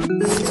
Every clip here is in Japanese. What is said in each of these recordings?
you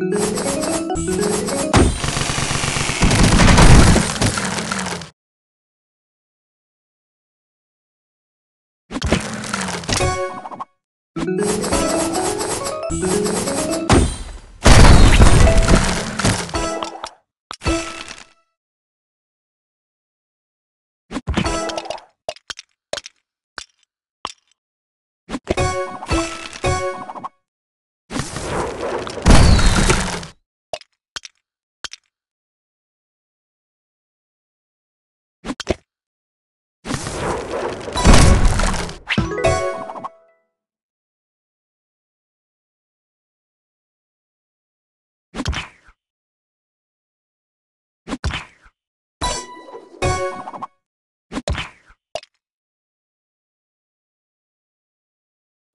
you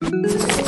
嗯。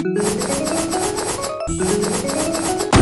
Thank you.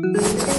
you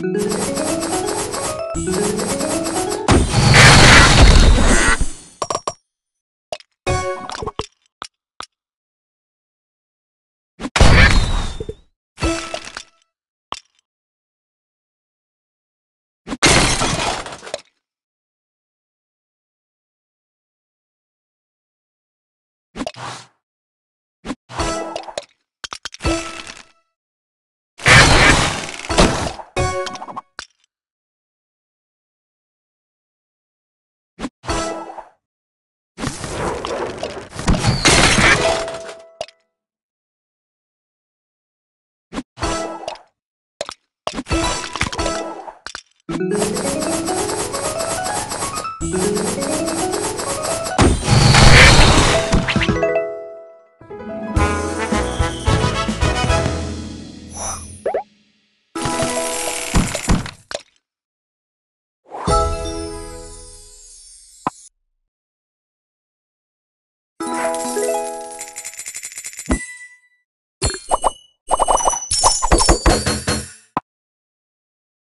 You